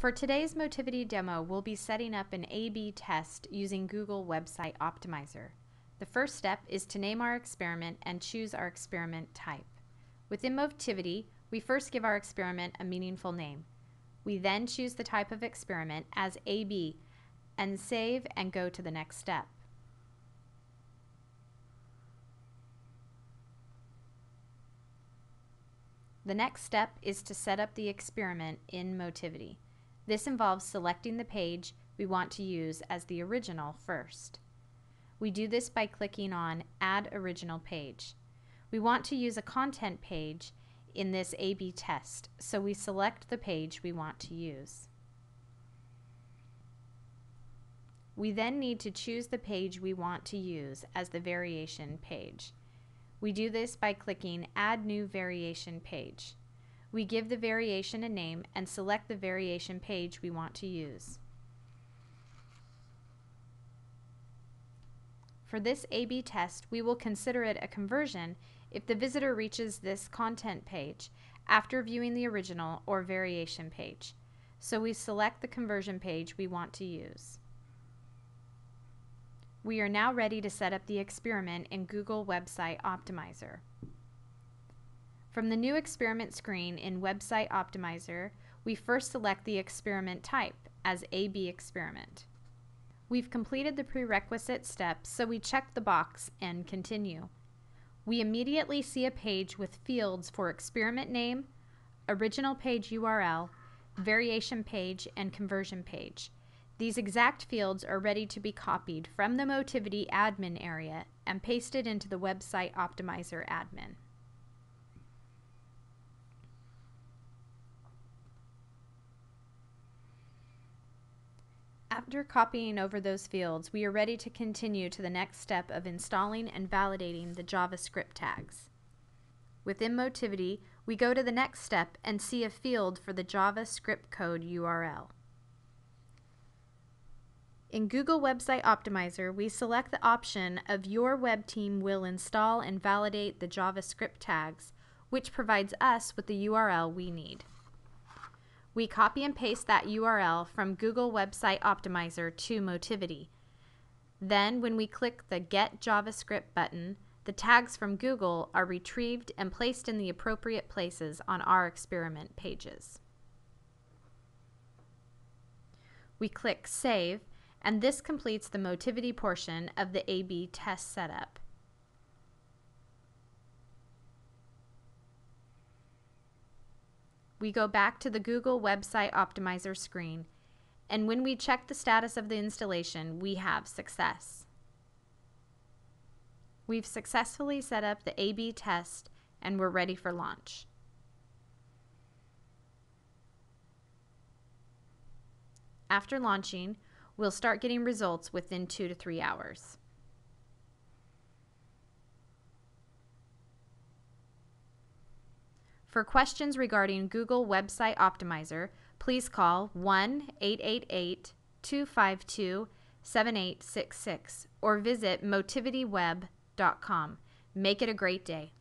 For today's Motivity demo, we'll be setting up an A-B test using Google Website Optimizer. The first step is to name our experiment and choose our experiment type. Within Motivity, we first give our experiment a meaningful name. We then choose the type of experiment as A-B and save and go to the next step. The next step is to set up the experiment in Motivity. This involves selecting the page we want to use as the original first. We do this by clicking on Add Original Page. We want to use a content page in this A-B test, so we select the page we want to use. We then need to choose the page we want to use as the variation page. We do this by clicking Add New Variation Page. We give the variation a name and select the variation page we want to use. For this A-B test, we will consider it a conversion if the visitor reaches this content page after viewing the original or variation page. So we select the conversion page we want to use. We are now ready to set up the experiment in Google Website Optimizer. From the new experiment screen in Website Optimizer, we first select the experiment type as A-B experiment. We've completed the prerequisite steps, so we check the box and continue. We immediately see a page with fields for experiment name, original page URL, variation page, and conversion page. These exact fields are ready to be copied from the Motivity admin area and pasted into the Website Optimizer admin. After copying over those fields, we are ready to continue to the next step of installing and validating the JavaScript tags. Within Motivity, we go to the next step and see a field for the JavaScript code URL. In Google Website Optimizer, we select the option of Your Web Team will install and validate the JavaScript tags, which provides us with the URL we need. We copy and paste that URL from Google Website Optimizer to Motivity. Then, when we click the Get JavaScript button, the tags from Google are retrieved and placed in the appropriate places on our experiment pages. We click Save and this completes the motivity portion of the A-B test setup. We go back to the Google Website Optimizer screen, and when we check the status of the installation, we have success. We've successfully set up the A-B test and we're ready for launch. After launching, we'll start getting results within two to three hours. For questions regarding Google Website Optimizer, please call 1 888 252 7866 or visit motivityweb.com. Make it a great day.